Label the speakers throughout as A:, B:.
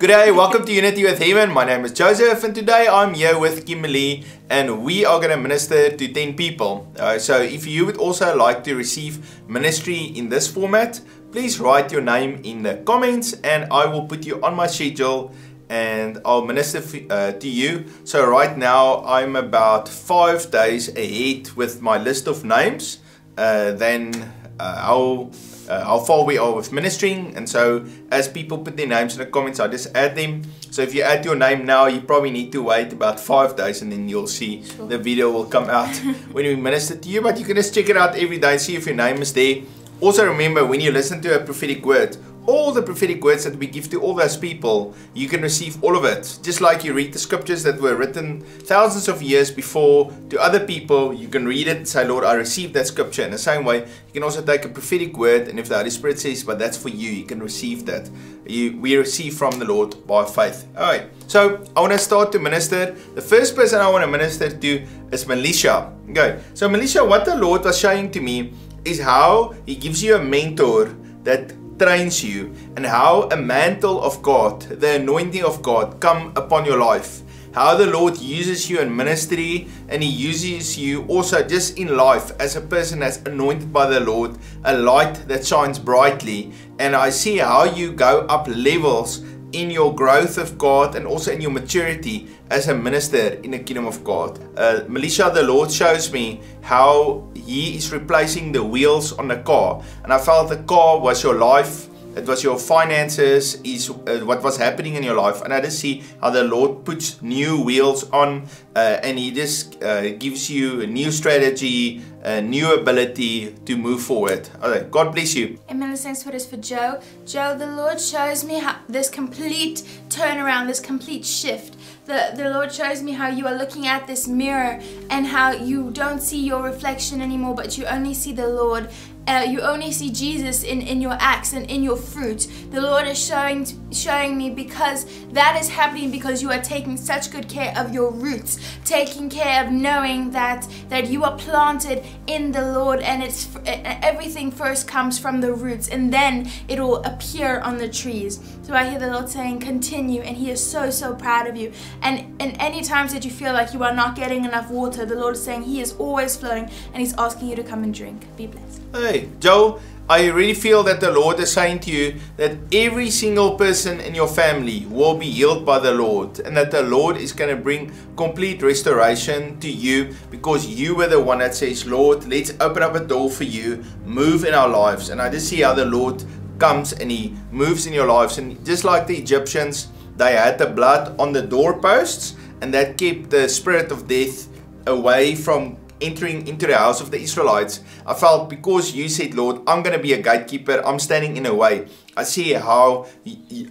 A: Good day, welcome to Unity with Heaven. My name is Joseph, and today I'm here with Kimberly, and we are going to minister to 10 people. Uh, so, if you would also like to receive ministry in this format, please write your name in the comments, and I will put you on my schedule and I'll minister uh, to you. So, right now, I'm about five days ahead with my list of names. Uh, then, I'll uh, how far we are with ministering. And so, as people put their names in the comments, I just add them. So, if you add your name now, you probably need to wait about five days and then you'll see sure. the video will come out when we minister to you. But you can just check it out every day, see if your name is there. Also, remember when you listen to a prophetic word, all the prophetic words that we give to all those people, you can receive all of it. Just like you read the scriptures that were written thousands of years before to other people, you can read it and say, Lord, I received that scripture. In the same way, you can also take a prophetic word, and if the Holy Spirit says, but that's for you, you can receive that. You, we receive from the Lord by faith. All right. So I want to start to minister. The first person I want to minister to is Melisha. Okay. So Melisha, what the Lord was showing to me is how He gives you a mentor that trains you and how a mantle of God, the anointing of God, come upon your life. How the Lord uses you in ministry and He uses you also just in life as a person that's anointed by the Lord, a light that shines brightly. And I see how you go up levels in your growth of God and also in your maturity as a minister in the kingdom of God. Uh, the Lord shows me how He is replacing the wheels on the car. And I felt the car was your life it was your finances, is uh, what was happening in your life. And I just see how the Lord puts new wheels on uh, and He just uh, gives you a new strategy, a new ability to move forward. Okay, God bless you.
B: Amen. Thanks for this for Joe. Joe, the Lord shows me how this complete turnaround, this complete shift. The, the Lord shows me how you are looking at this mirror and how you don't see your reflection anymore, but you only see the Lord uh, you only see Jesus in, in your acts and in your fruit. The Lord is showing showing me because that is happening because you are taking such good care of your roots, taking care of knowing that that you are planted in the Lord and it's everything first comes from the roots and then it will appear on the trees. So I hear the Lord saying continue and he is so so proud of you. And in any times that you feel like you are not getting enough water, the Lord is saying he is always flowing and he's asking you to come and drink. Be blessed.
A: Hey, Joe, I really feel that the Lord is saying to you that every single person in your family will be healed by the Lord and that the Lord is going to bring complete restoration to you because you were the one that says, Lord, let's open up a door for you, move in our lives. And I just see how the Lord comes and He moves in your lives. And just like the Egyptians, they had the blood on the doorposts and that kept the spirit of death away from entering into the house of the Israelites, I felt because you said, Lord, I'm going to be a gatekeeper, I'm standing in a way. I see how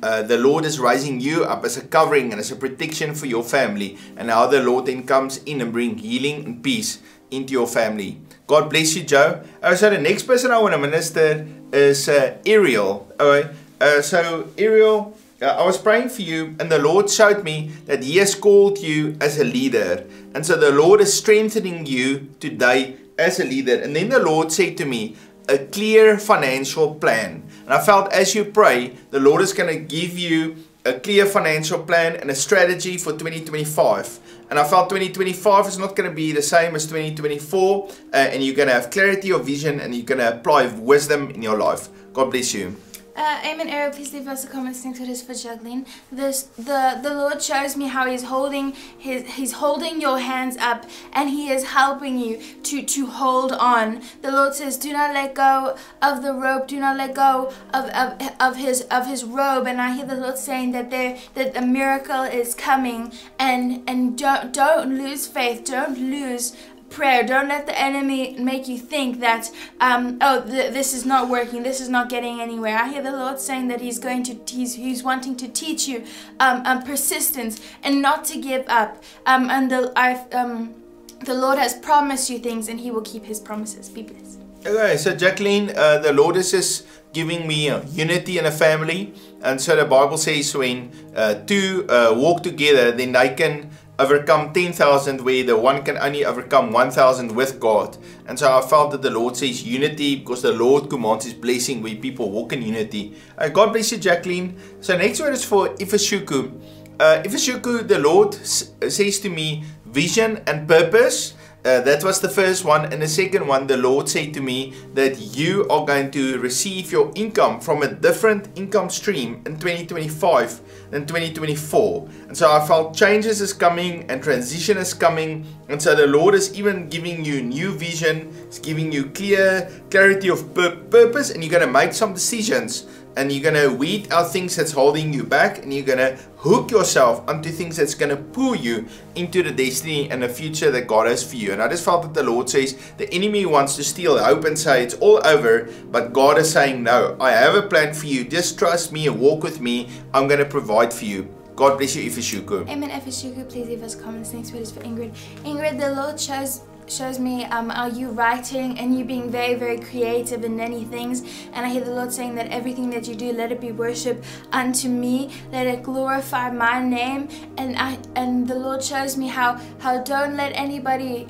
A: uh, the Lord is raising you up as a covering and as a protection for your family, and how the Lord then comes in and bring healing and peace into your family. God bless you, Joe. Uh, so the next person I want to minister is uh, Ariel. Uh, so Ariel, I was praying for you, and the Lord showed me that He has called you as a leader. And so the Lord is strengthening you today as a leader. And then the Lord said to me, a clear financial plan. And I felt as you pray, the Lord is going to give you a clear financial plan and a strategy for 2025. And I felt 2025 is not going to be the same as 2024. Uh, and you're going to have clarity of vision and you're going to apply wisdom in your life. God bless you.
B: Uh, Amen, Ariel, please leave us a comment next to this for juggling. This, the, the Lord shows me how He's holding His, He's holding your hands up, and He is helping you to to hold on. The Lord says, "Do not let go of the rope. Do not let go of of, of His of His robe." And I hear the Lord saying that there that a miracle is coming, and and don't don't lose faith. Don't lose prayer. Don't let the enemy make you think that, um, oh, th this is not working, this is not getting anywhere. I hear the Lord saying that He's going to, He's, he's wanting to teach you um, um, persistence and not to give up. Um, and the, I've, um, the Lord has promised you things and He will keep His promises. Be blessed.
A: Okay, so Jacqueline, uh, the Lord is just giving me uh, unity in a family. And so the Bible says when uh, two uh, walk together, then they can overcome 10,000 where the one can only overcome 1,000 with God. And so I felt that the Lord says unity because the Lord commands his blessing where people walk in unity. Uh, God bless you, Jacqueline. So next word is for Ifashuku. Uh, Ifashuku, the Lord says to me, vision and purpose. Uh, that was the first one. And the second one, the Lord said to me that you are going to receive your income from a different income stream in 2025 than 2024. And so I felt changes is coming and transition is coming. And so the Lord is even giving you new vision, He's giving you clear clarity of pur- purpose, and you're going to make some decisions and you're gonna weed out things that's holding you back and you're gonna hook yourself onto things that's gonna pull you into the destiny and the future that God has for you. And I just felt that the Lord says the enemy wants to steal hope and say it's all over, but God is saying, No, I have a plan for you. Just trust me and walk with me. I'm gonna provide for you. God bless you, Ifashuku.
B: Amen. Efeshuku, please leave us comments. Next word is for Ingrid. Ingrid, the Lord shows shows me um, are you writing and you being very very creative in many things. And i hear the lord saying that everything that you do let it be worship unto me. Let it glorify my name. And i and the lord shows me how how don't let anybody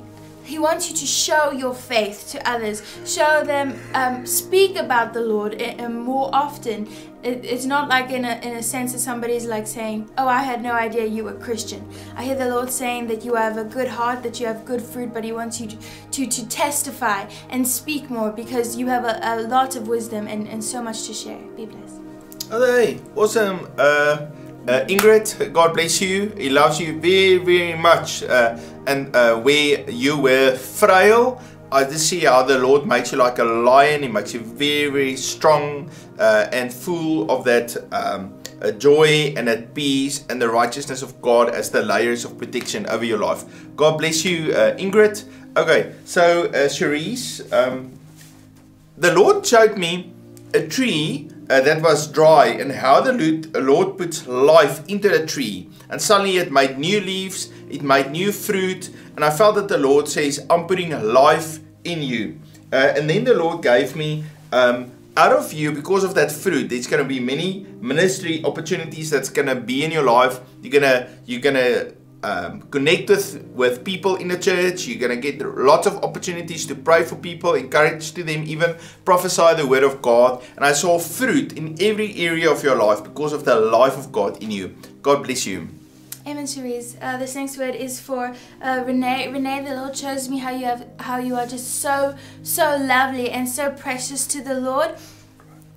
B: he wants you to show your faith to others. Show them, um, speak about the Lord uh, uh, more often. It, it's not like in a, in a sense that somebody's like saying, Oh, I had no idea you were Christian. I hear the Lord saying that you have a good heart, that you have good fruit, but He wants you to, to, to testify and speak more because you have a, a lot of wisdom and, and so much to share. Be blessed.
A: Okay, awesome. Uh, uh, Ingrid, God bless you. He loves you very, very much. Uh, and uh, where you were frail, I just see how the Lord makes you like a lion. He makes you very, very strong uh, and full of that um, joy and that peace and the righteousness of God as the layers of protection over your life. God bless you, uh, Ingrid. Okay, so uh, Cherise, um, the Lord showed me a tree uh, that was dry and how the Lord, puts life into the tree. And suddenly it made new leaves, it made new fruit, and I felt that the Lord says, I'm putting life in you. Uh, and then the Lord gave me, um, out of you, because of that fruit, there's going to be many ministry opportunities that's going to be in your life. You're going to, you're going to um, connect with, with people in the church. You're going to get lots of opportunities to pray for people, encourage to them, even prophesy the word of God. And I saw fruit in every area of your life because of the life of God in you. God bless you.
B: Amen, Cherise. Uh, this next word is for uh, Renee. Renee, the Lord shows me how you have, how you are just so, so lovely and so precious to the Lord.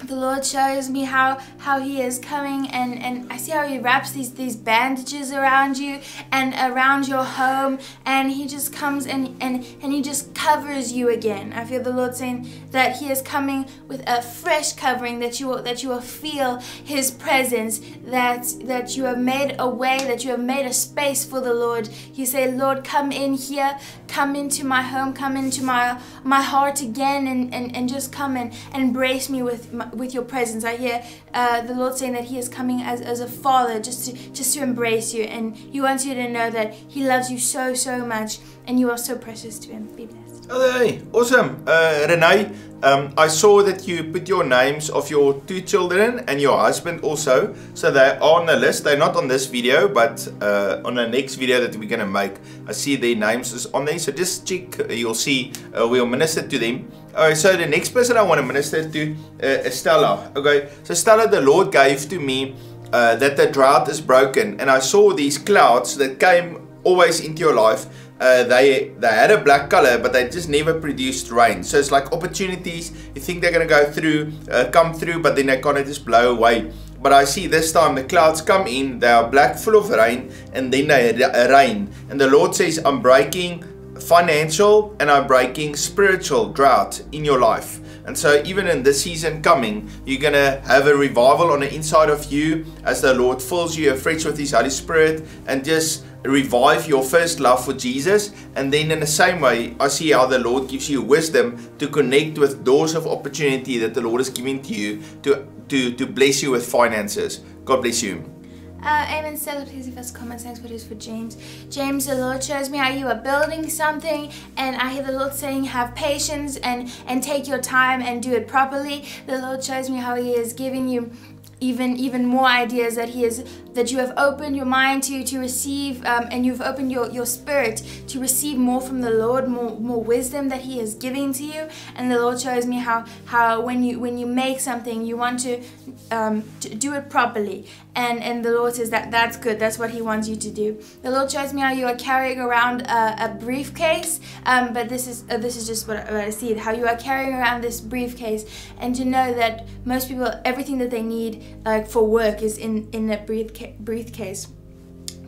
B: The Lord shows me how how He is coming, and and I see how He wraps these these bandages around you and around your home, and He just comes and and and He just covers you again. I feel the Lord saying that He is coming with a fresh covering that you will that you will feel His presence, that that you have made a way, that you have made a space for the Lord. You say, Lord, come in here, come into my home, come into my my heart again, and and, and just come and, embrace me with my, with your presence. I hear uh, the Lord saying that He is coming as, as a father, just to just to embrace you, and He wants you to know that He loves you so so much, and you are so precious to Him. Be blessed.
A: Okay, awesome. Uh, Renee, um, I saw that you put your names of your two children and your husband also. So they're on the list. They're not on this video, but uh, on the next video that we're going to make, I see their names is on there. So just check. Uh, you'll see uh, we'll minister to them. Alright, so the next person I want to minister to uh, is Stella. Okay, so Stella, the Lord gave to me uh, that the drought is broken, and I saw these clouds that came always into your life. Uh, they they had a black color, but they just never produced rain. So it's like opportunities. You think they're gonna go through, uh, come through, but then they kind of just blow away. But I see this time the clouds come in. They are black, full of rain, and then they rain. And the Lord says, "I'm breaking financial and I'm breaking spiritual drought in your life." And so, even in this season coming, you're gonna have a revival on the inside of you as the Lord fills you afresh with His Holy Spirit and just revive your first love for Jesus. And then, in the same way, I see how the Lord gives you wisdom to connect with doors of opportunity that the Lord is giving to you to, to, to bless you with finances. God bless you.
B: Uh, amen. Stella, please leave us comments. Next word for James. James, the Lord shows me how you are building something, and I hear the Lord saying, "Have patience and and take your time and do it properly." The Lord shows me how He is giving you even even more ideas that He is that you have opened your mind to to receive um, and you've opened your, your spirit to receive more from the Lord, more more wisdom that He is giving to you. And the Lord shows me how how when you when you make something, you want to, um, to do it properly. And and the Lord says that that's good. That's what He wants you to do. The Lord shows me how you are carrying around a, a briefcase. Um, but this is uh, this is just what, what I see. How you are carrying around this briefcase, and to know that most people everything that they need like for work is in in a briefcase briefcase.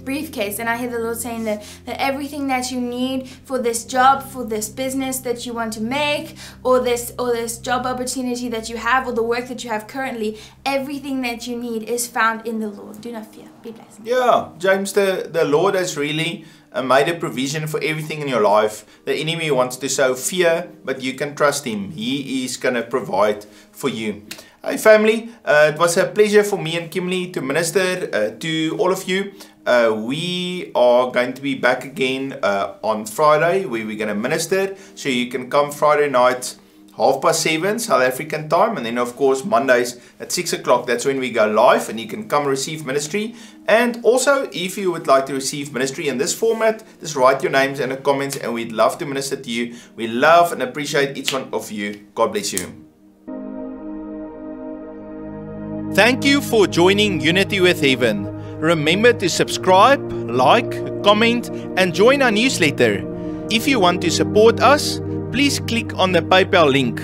B: Briefcase and i hear the lord saying that that everything that you need for this job for this business that you want to make or this or this job opportunity that you have or the work that you have currently everything that you need is found in the lord. Do not fear. Be blessed.
A: Yeah james the the lord has really uh, made a provision for everything in your life. The enemy wants to sow fear but you can trust him. He is going to provide for you Hi family, uh, it was a pleasure for me and Kimberly to minister uh, to all of you. Uh, we are going to be back again uh, on Friday where we're going to minister. So you can come Friday night, half past seven South African time. And then of course Mondays at six o'clock, that's when we go live and you can come receive ministry. And also if you would like to receive ministry in this format, just write your names in the comments and we'd love to minister to you. We love and appreciate each one of you. God bless you. Thank you for joining Unity with Heaven. Remember to subscribe, like, comment, and join our newsletter. If you want to support us, please click on the PayPal link.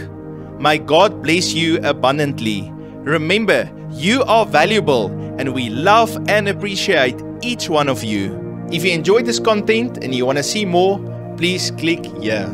A: May God bless you abundantly. Remember, you are valuable and we love and appreciate each one of you. If you enjoyed this content and you want to see more, please click here.